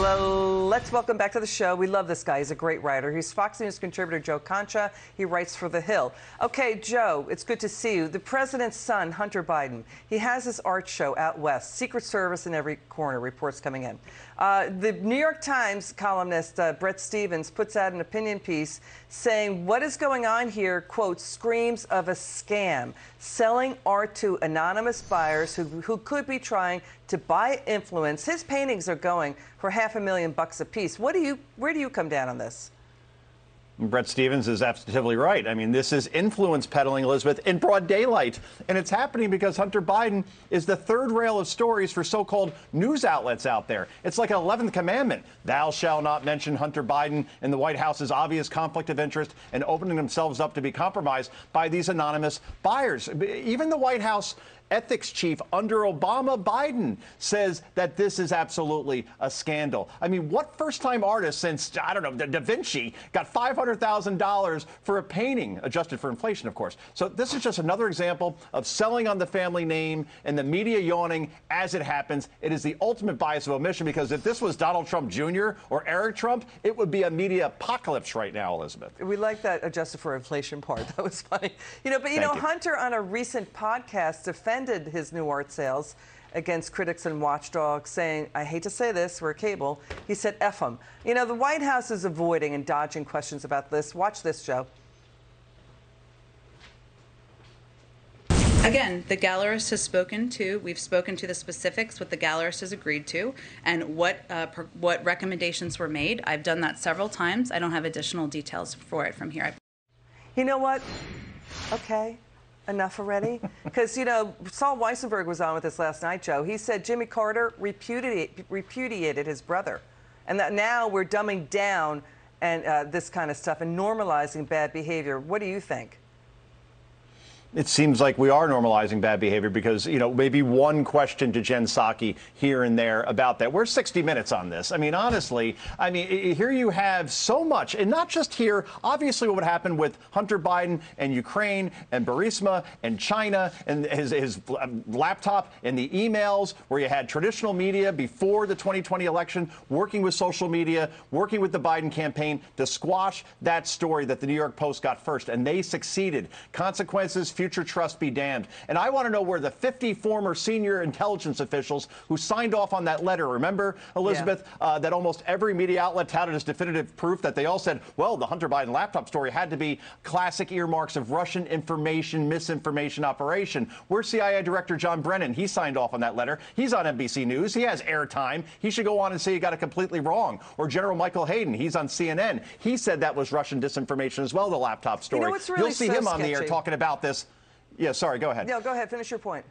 Let's welcome back to the show. We love this guy. He's a great writer. He's Fox News contributor Joe Concha. He writes for The Hill. Okay, Joe, it's good to see you. The president's son, Hunter Biden, he has his art show out west. Secret Service in every corner, reports coming in. Uh, the New York Times columnist uh, Bret Stephens puts out an opinion piece saying what is going on here, quote, screams of a scam, selling art to anonymous buyers who, who could be trying to buy influence. His paintings are going for half a million bucks a piece. What do you, where do you come down on this? Bret Stephens is absolutely right. I mean, this is influence peddling, Elizabeth, in broad daylight. And it's happening because Hunter Biden is the third rail of stories for so called news outlets out there. It's like an 11th commandment. Thou shalt not mention Hunter Biden and the White House's obvious conflict of interest and opening themselves up to be compromised by these anonymous buyers. Even the White House ethics chief under Obama Biden says that this is absolutely a scandal. I mean, what first time artist since, I don't know, Da Vinci got $500,000 for a painting, adjusted for inflation, of course? So this is just another example of selling on the family name and the media yawning as it happens. It is the ultimate bias of omission because if this was Donald Trump Jr. or Eric Trump, it would be a media apocalypse right now, Elizabeth. We like that adjusted for inflation part. That was funny. You know, but you Thank know, you. Hunter on a recent podcast defended defended his new art sales against critics and watchdogs, saying, I hate to say this, we're cable. He said, F them. You know, the White House is avoiding and dodging questions about this. Watch this, Joe. Again, the gallerist has spoken to, we've spoken to the specifics, what the gallerist has agreed to, and what, uh, per, what recommendations were made. I've done that several times. I don't have additional details for it from here. You know what? Okay enough already? Because, you know, Saul Weissenberg was on with us last night, Joe. He said Jimmy Carter repudiated, repudiated his brother. And that now we're dumbing down and uh, this kind of stuff and normalizing bad behavior. What do you think? It seems like we are normalizing bad behavior because, you know, maybe one question to Jen Psaki here and there about that. We're 60 minutes on this. I mean, honestly, I mean, here you have so much, and not just here, obviously, what would happen with Hunter Biden and Ukraine and Burisma and China and his, his um, laptop and the emails where you had traditional media before the 2020 election working with social media, working with the Biden campaign to squash that story that the New York Post got first. And they succeeded. Consequences, future trust be damned. And I want to know where the 50 former senior intelligence officials who signed off on that letter, remember, Elizabeth, yeah. uh, that almost every media outlet touted as definitive proof that they all said, well, the Hunter Biden laptop story had to be classic earmarks of Russian information, misinformation operation. Where's CIA Director John Brennan? He signed off on that letter. He's on NBC News. He has airtime. He should go on and say he got it completely wrong. Or General Michael Hayden. He's on CNN. He said that was Russian disinformation as well, the laptop story. You know really You'll see so him sketchy. on the air talking about this yeah, sorry, go ahead. No, go ahead. Finish your point.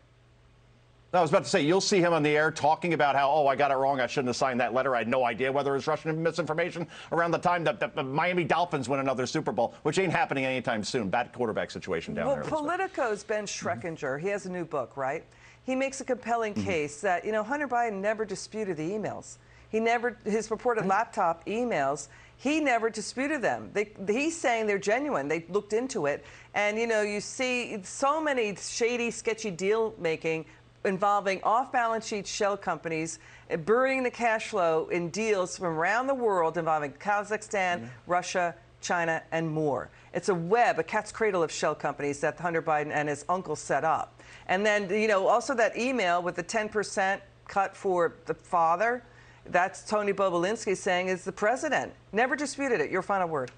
I was about to say, you'll see him on the air talking about how, oh, I got it wrong. I shouldn't have signed that letter. I had no idea whether it was Russian misinformation around the time that the Miami Dolphins win another Super Bowl, which ain't happening anytime soon. Bad quarterback situation down well, there. Well, Politico's Ben Schreckinger, mm-hmm. he has a new book, right? He makes a compelling mm-hmm. case that, you know, Hunter Biden never disputed the emails. He never, his reported laptop emails, he never disputed them. They, he's saying they're genuine. They looked into it. And, you know, you see so many shady, sketchy deal making involving off balance sheet shell companies uh, burying the cash flow in deals from around the world involving Kazakhstan, mm-hmm. Russia, China, and more. It's a web, a cat's cradle of shell companies that Hunter Biden and his uncle set up. And then, you know, also that email with the 10% cut for the father that's Tony Bobulinski saying is the president. Never disputed it. Your final word.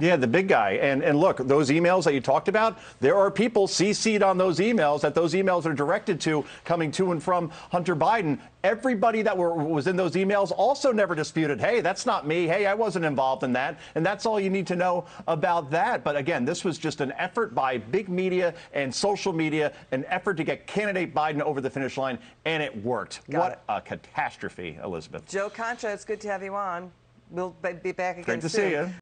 Yeah, the big guy. And and look, those emails that you talked about, there are people CC'd on those emails that those emails are directed to coming to and from Hunter Biden. Everybody that were, was in those emails also never disputed, hey, that's not me. Hey, I wasn't involved in that. And that's all you need to know about that. But again, this was just an effort by big media and social media, an effort to get candidate Biden over the finish line, and it worked. Got what it. a catastrophe, Elizabeth. Joe Concha, it's good to have you on. We'll be back again Great to soon. see you.